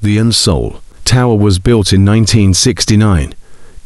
The Unseol Tower was built in 1969.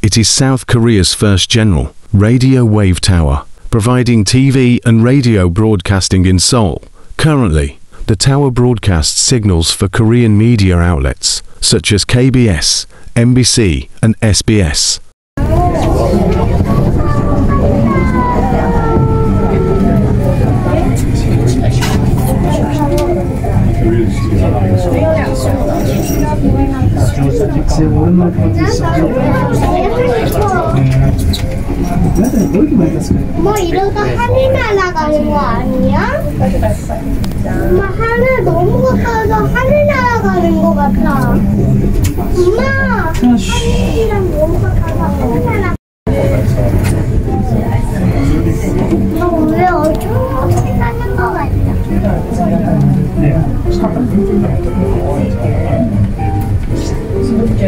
It is South Korea's first general radio wave tower, providing TV and radio broadcasting in Seoul. Currently, the tower broadcasts signals for Korean media outlets such as KBS, NBC and SBS. 뭐 이러다 하늘 날아가는 거 아니야? 엄마 하늘 너무 가까워.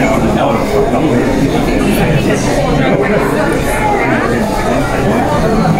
Thank y o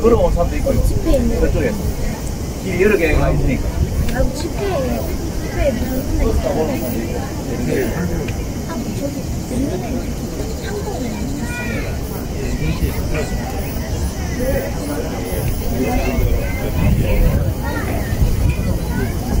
걸어온 사도 있고 집회 있는 그쪽에 길이 여러 개가 있으니까 아집회집회 무슨 있어 아 저기 옛날 한국에 많이 났어요